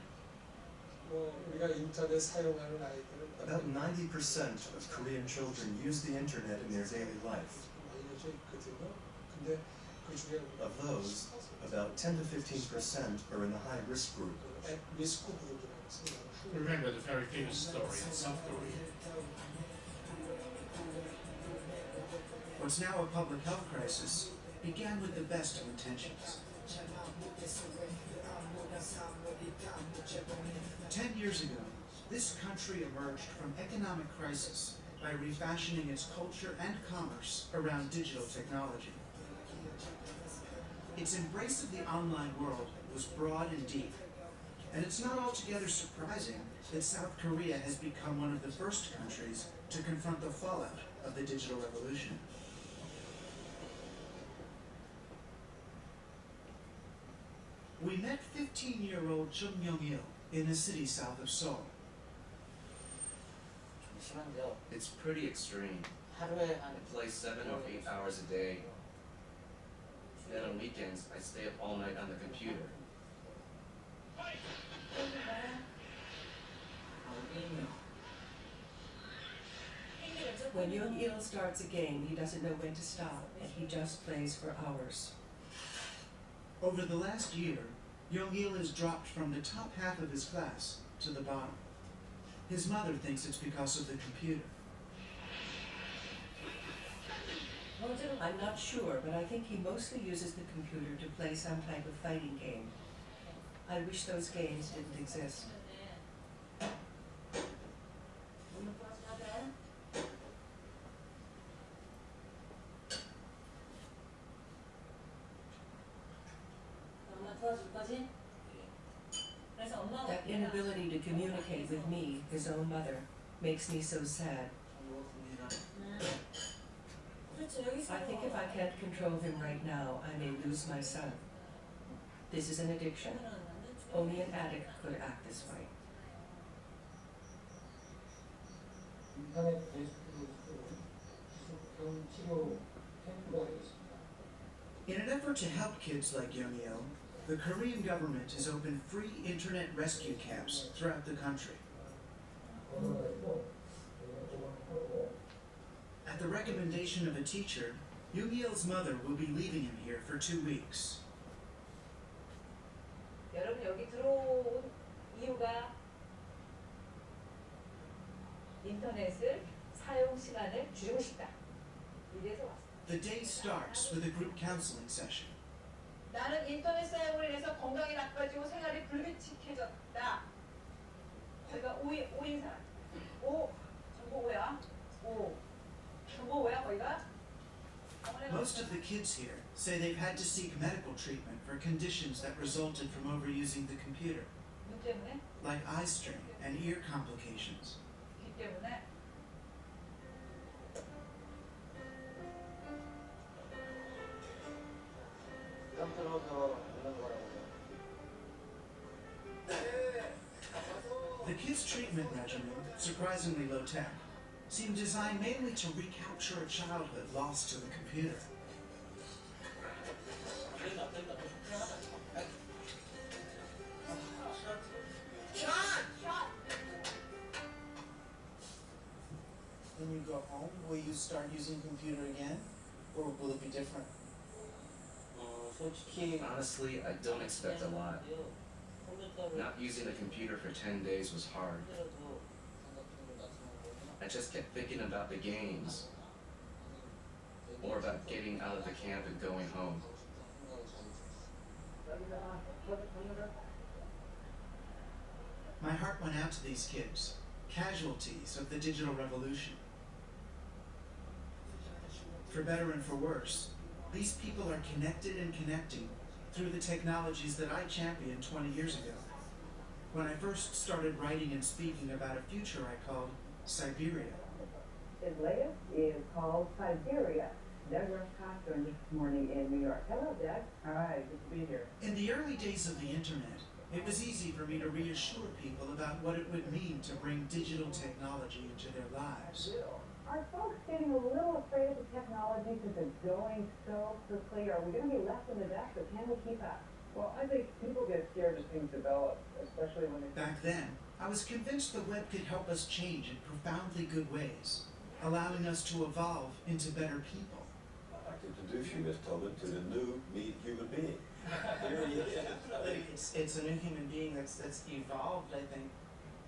뭐 우리가 인터넷 사용하는 아이들은 About 90% of Korean children use the internet in their daily life. 알려져 있거든요. 근데 그 중에 Of those, about 10 to 15% are in the high risk group. 앱 리스크 그룹이라고 해서 Remember the very famous story in South Korea. What's now a public health crisis began with the best of intentions. Ten years ago, this country emerged from economic crisis by refashioning its culture and commerce around digital technology. Its embrace of the online world was broad and deep, and it's not altogether surprising that South Korea has become one of the first countries to confront the fallout of the digital revolution. We met 15 year old Chung Young Il in a city south of Seoul. 잠시만요. It's pretty extreme. 하루에 I play seven or eight hours a day. Then on weekends, I stay up all night on the computer. When Young Il starts a game, he doesn't know when to stop, and he just plays for hours. Over the last year, Young-il has dropped from the top half of his class to the bottom. His mother thinks it's because of the computer. I'm not sure, but I think he mostly uses the computer to play some type of fighting game. I wish those games didn't exist. That inability to communicate with me, his own mother, makes me so sad. I think if I can't control him right now, I may lose my son. This is an addiction. Only an addict could act this way. In an effort to help kids like Young-il, the Korean government has opened free internet rescue camps throughout the country. At the recommendation of a teacher, Yugil's mother will be leaving him here for two weeks. 여러분 여기 들어온 이유가 인터넷을 사용 시간을 줄이고 싶다. 이래서 왔어요. The day starts with a group counseling session. 나는 인터넷 사용을 해서 건강이 나빠지고 생활이 불규칙해졌다. 제가 오인 오인 사람. 오 정보 뭐야? 오 정보 뭐야 거기가? Most of the kids here say they've had to seek medical treatment for conditions that resulted from overusing the computer, 눈 때문에 like eye strain and ear complications. kid's treatment regimen, surprisingly low-tech, seemed designed mainly to recapture a childhood lost to the computer. John! When you go home, will you start using computer again? Or will it be different? Honestly, I don't expect a lot. Not using a computer for 10 days was hard. I just kept thinking about the games, or about getting out of the camp and going home. My heart went out to these kids, casualties of the digital revolution. For better and for worse, these people are connected and connecting through the technologies that I championed 20 years ago. When I first started writing and speaking about a future I called Cyberia. His latest is called Cyberia. Douglas Cochran this morning in New York. Hello, Doug. Hi, good to be here. In the early days of the internet, it was easy for me to reassure people about what it would mean to bring digital technology into their lives. Are folks getting a little afraid of the technology because it's going so quickly? Are we going to be left in the dust, or can we keep up? Well, I think people get scared as things develop, especially when they. Back then, I was convinced the web could help us change in profoundly good ways, allowing us to evolve into better people. I'd like to introduce you, Miss Tobin, to the new me human being. Here he is. It's, it's a new human being that's that's evolved, I think,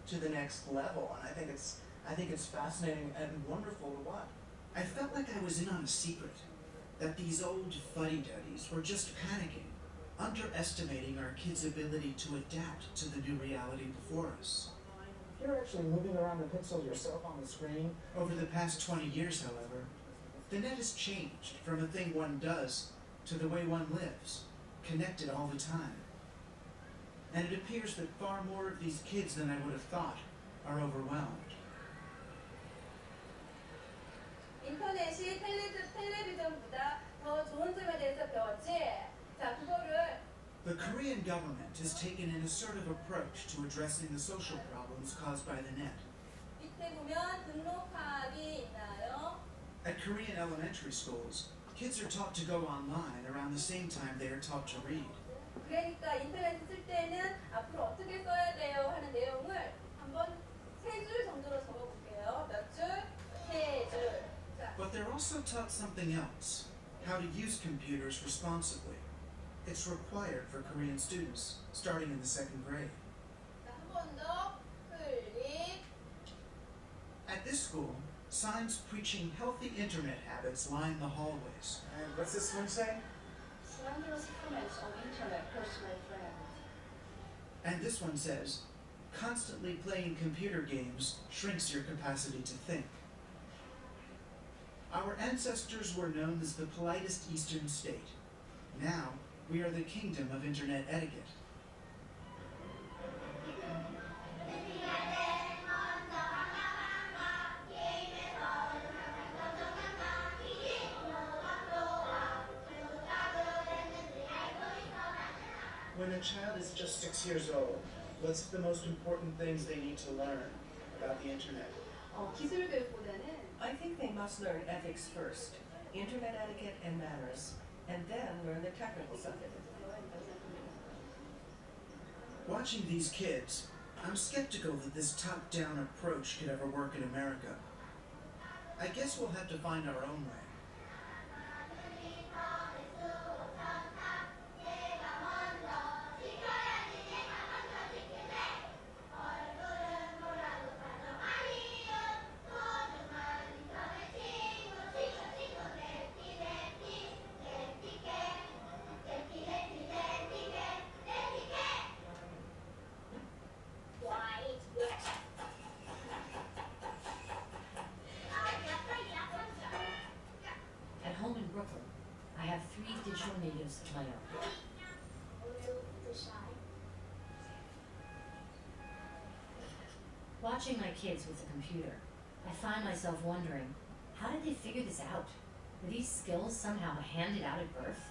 to the next level, and I think it's I think it's fascinating and wonderful to watch. I felt like I was in on a secret, that these old fuddy-duddies were just panicking, underestimating our kids' ability to adapt to the new reality before us. You're actually moving around the pixels yourself on the screen. Over the past 20 years, however, the net has changed from a thing one does to the way one lives, connected all the time. And it appears that far more of these kids than I would have thought are overwhelmed. 인터넷이 텔레비, 텔레비전보다 더 좋은 점에 대해서 배웠지. 자, 그거를 The Korean government has taken an assertive approach to addressing the social problems caused by the net. 밑에 보면 등록하기 있나요? At Korean elementary schools, kids are taught to go online around the same time they are taught to read. 그러니까 인터넷 쓸 때는 앞으로 어떻게 써야 they're also taught something else, how to use computers responsibly. It's required for Korean students, starting in the second grade. At this school, signs preaching healthy internet habits line the hallways. And what's this one say? Comments on internet, personal friends. And this one says, constantly playing computer games shrinks your capacity to think. Our ancestors were known as the politest Eastern state. Now, we are the kingdom of internet etiquette. When a child is just six years old, what's the most important things they need to learn about the internet? 어, 기술 교육보다는 I think they must learn ethics first, internet etiquette and manners, and then learn the technical side. Watching these kids, I'm skeptical that this top down approach could ever work in America. I guess we'll have to find our own way. Watching my kids with the computer, I find myself wondering, how did they figure this out? Were these skills somehow handed out at birth?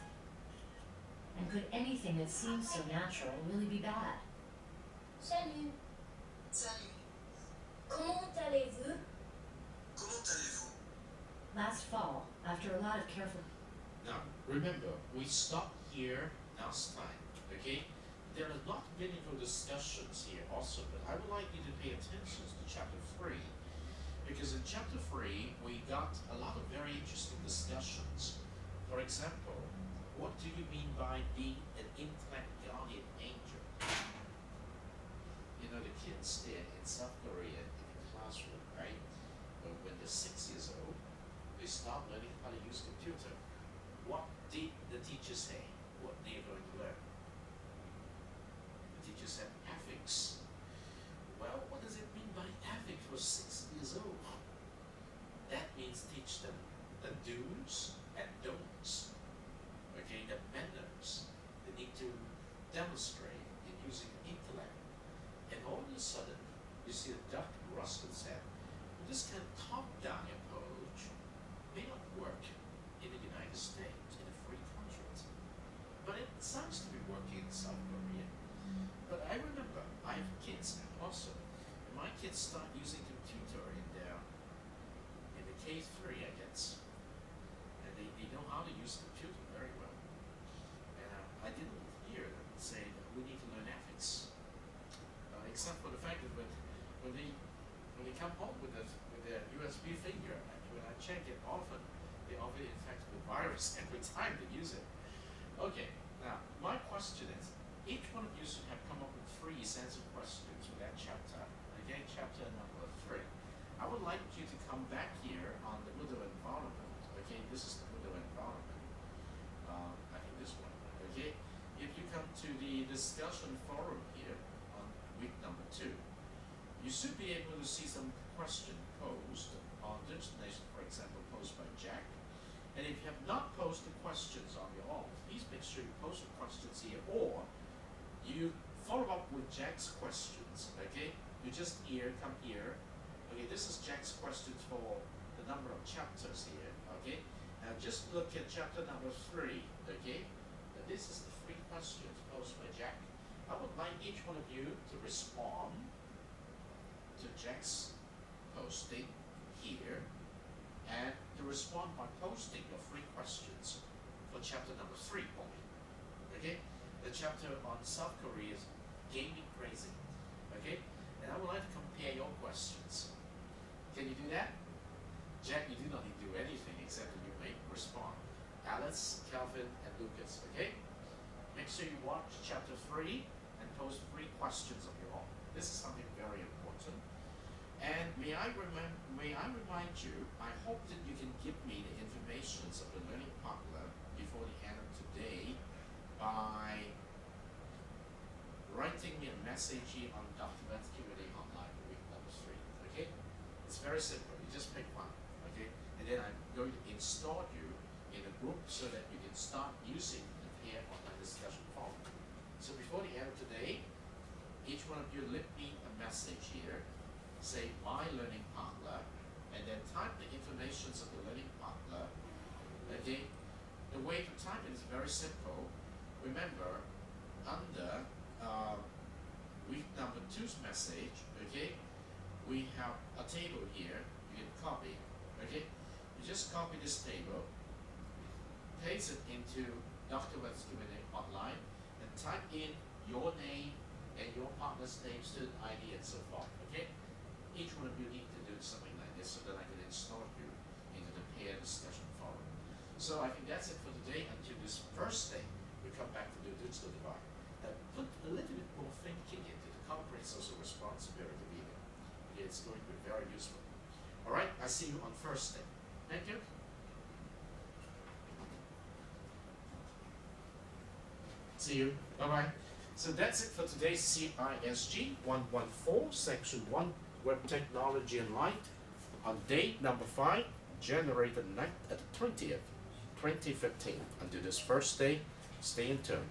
And could anything that seems so natural really be bad? Salut. Salut, Comment allez-vous? comment allez-vous Last fall, after a lot of careful Now, remember, we stopped here last time, okay? There are not meaningful discussions here also, but I would like you to pay attention to chapter 3. Because in chapter 3, we got a lot of very interesting discussions. For example, what do you mean by being an intellect guardian angel? You know, the kids there in South Korea in the classroom, right? But when they're six years old, they start learning how to use computer. What did the teacher say? What they are going to learn? The teacher said ethics. Well, what does it mean by ethics for six years old? That means teach them the do's and don'ts. Okay, the manners they need to demonstrate in using intellect. And all of a sudden, you see that Dr. Ruskin said, this kind of top-down approach may not work in the United States, in a free country. But it seems to be working in South Korea. But I remember, I have kids also. And my kids start using computer in their, in the K3, I guess. And they, they know how to use computer very well. And uh, I didn't hear them say that we need to learn ethics. Uh, except for the fact that when, when they when they come home with the with their USB finger, and when I check it often, they often infected with virus every time they use it. Okay, now my question is, each one of you should have come up with three essential questions for that chapter. Again, chapter number three. I would like you to come back here on the Buddha environment. Okay, this is the Buddha environment. Um, I think this one. Okay, if you come to the discussion forum here on week number two, you should be able to see some question posed on the explanation, for example, posed by Jack. And if you have not posed posted questions on your own, please make sure you post your questions here, or you follow up with Jack's questions. Okay, you just here come here. Okay, this is Jack's questions for the number of chapters here. Okay, now just look at chapter number three. Okay, and this is the three questions posed by Jack. I would like each one of you to respond to Jack's posting here and to respond by posting your three questions for chapter number three only. Okay? The chapter on South Korea's gaming crazy. Okay? And I would like to compare your questions. Can you do that? Jack, you do not need to do anything except that you may respond. Alice, Calvin, and Lucas, okay? make sure you watch chapter three and post three questions of your own. This is something very important. And may I may I remind you, I hope that you can give me the information of the learning partner before the end of today by writing me a message here on document Q&A online week number three. Okay? It's very simple. You just pick one. Okay? And then I'm going to install you in a group so that you can start using the pair online discussion forum. So before the end of today, each one of you message here, say my learning partner, and then type the information of the learning partner. Okay? The way to type it is very simple. Remember, under uh, week number two's message, okay, we have a table here you can copy. Okay? You just copy this table, paste it into Dr. Webb's Q&A hotline, and type in your name your partner's name, student ID, and so forth. Okay? Each one of you need to do something like this so that I can install you into the peer discussion forum. So I think that's it for today until this first day we come back to the digital divide. And put a little bit more thinking into the corporate social responsibility email. Okay, it's going to be very useful. All right, I see you on first day. Thank you. See you. Bye bye. So that's it for today's CISG 114, Section 1, Web Technology and Light, on date number 5, generated night at the 20th, 2015. Until this first day, stay in turn.